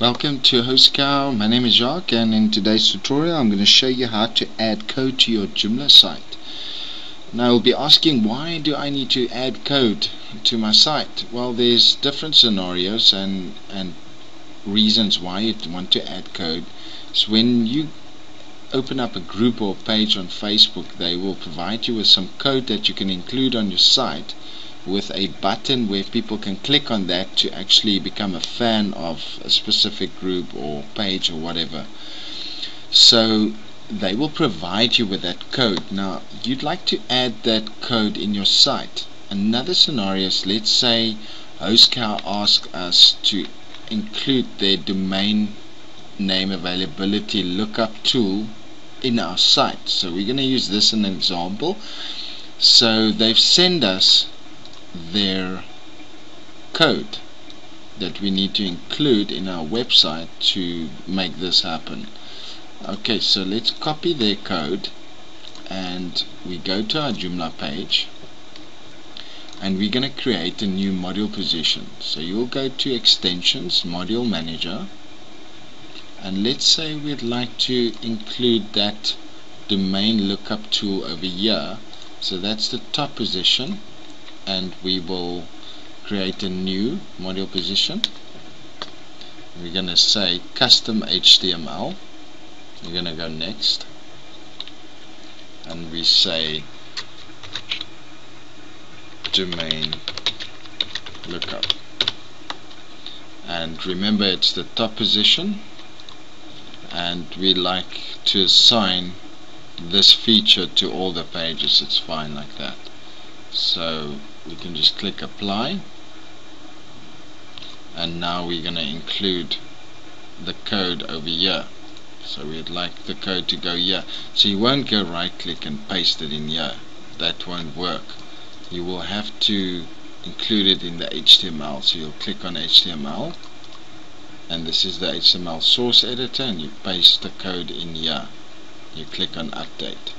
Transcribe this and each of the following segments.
Welcome to HostCow. My name is Jacques and in today's tutorial I'm going to show you how to add code to your Joomla site. Now you'll be asking why do I need to add code to my site? Well there's different scenarios and, and reasons why you want to add code. So when you open up a group or page on Facebook they will provide you with some code that you can include on your site with a button where people can click on that to actually become a fan of a specific group or page or whatever. So they will provide you with that code. Now you'd like to add that code in your site. Another scenario is let's say HostCow asks us to include their domain name availability lookup tool in our site. So we're going to use this as an example. So they've sent us their code that we need to include in our website to make this happen. Okay so let's copy their code and we go to our Joomla page and we're going to create a new module position. So you'll go to extensions module manager and let's say we'd like to include that domain lookup tool over here. So that's the top position and we will create a new module position. We're going to say custom HTML we're going to go next. And we say domain lookup. And remember it's the top position. And we like to assign this feature to all the pages. It's fine like that. So we can just click apply. And now we're going to include the code over here. So we'd like the code to go here. So you won't go right click and paste it in here. That won't work. You will have to include it in the HTML so you'll click on HTML and this is the HTML source editor and you paste the code in here. You click on update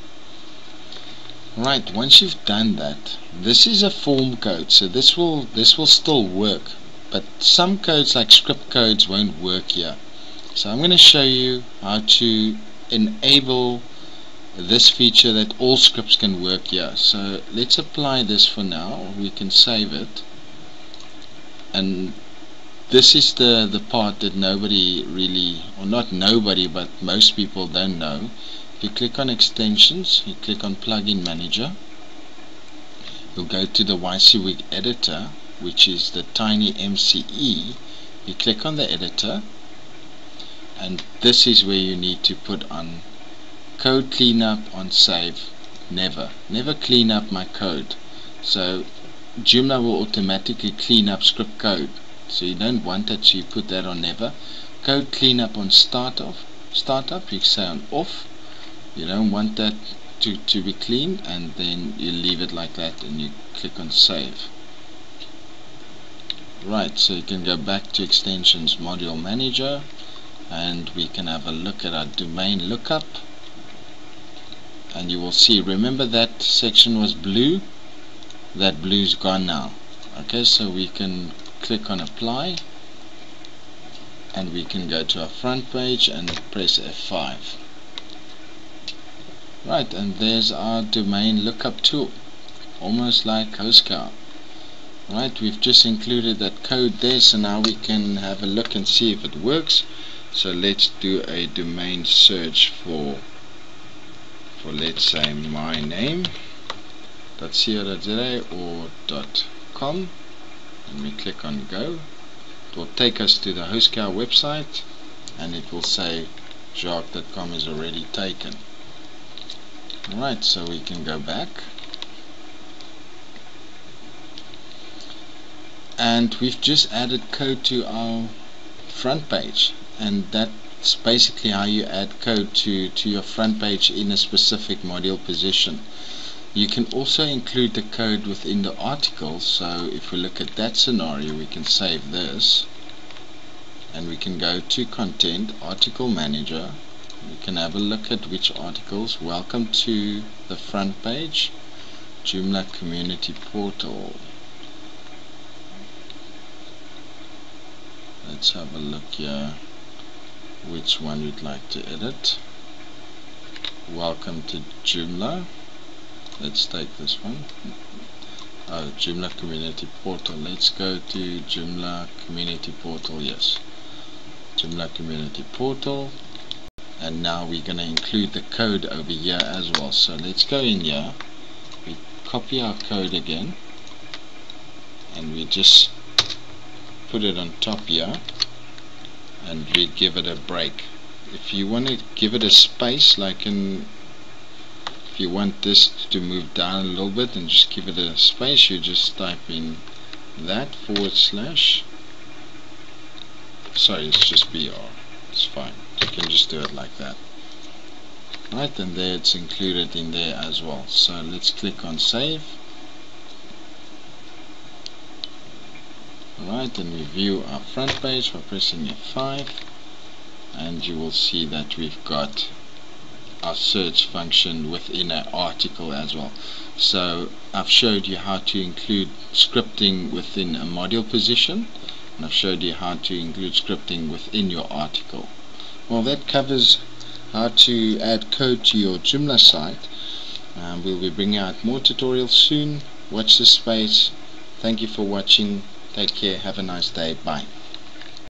right once you've done that this is a form code so this will this will still work but some codes like script codes won't work here. So I'm going to show you how to enable this feature that all scripts can work here. So let's apply this for now. We can save it. And this is the the part that nobody really or not nobody but most people don't know you click on extensions you click on plugin manager. You'll go to the WYSIWYG editor which is the TinyMCE you click on the editor and this is where you need to put on code cleanup on save never. Never clean up my code. So Joomla will automatically clean up script code. So you don't want that so you put that on never. Code cleanup on startup startup you say on off you don't want that to, to be clean and then you leave it like that and you click on save. Right so you can go back to extensions module manager and we can have a look at our domain lookup. And you will see remember that section was blue? That blue's gone now. Okay so we can click on apply and we can go to our front page and press F5 Right, and there's our domain lookup tool, almost like HostCow. Right, we've just included that code there, so now we can have a look and see if it works. So let's do a domain search for, for let's say my name .co.za or dot .com, and we click on go. It will take us to the HostCow website, and it will say jacques.com is already taken. Right, so we can go back. And we've just added code to our front page. And that's basically how you add code to, to your front page in a specific module position. You can also include the code within the article. So if we look at that scenario, we can save this. And we can go to content, article manager, we can have a look at which articles. Welcome to the front page, Joomla Community Portal. Let's have a look here. which one you'd like to edit welcome to Joomla let's take this one oh Joomla community portal let's go to Joomla community portal yes Joomla community portal and now we're going to include the code over here as well. So let's go in here. We copy our code again and we just put it on top here and we give it a break. If you want to give it a space like in if you want this to move down a little bit and just give it a space you just type in that forward slash. Sorry it's just BR it's fine you can just do it like that right and there it's included in there as well so let's click on save right and we view our front page by pressing F5 and you will see that we've got our search function within an article as well. So I've showed you how to include scripting within a module position and I've showed you how to include scripting within your article. Well that covers how to add code to your Joomla site. Um, we'll be bringing out more tutorials soon. Watch this space. Thank you for watching. Take care. Have a nice day. Bye.